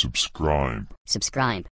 Subscribe. Subscribe.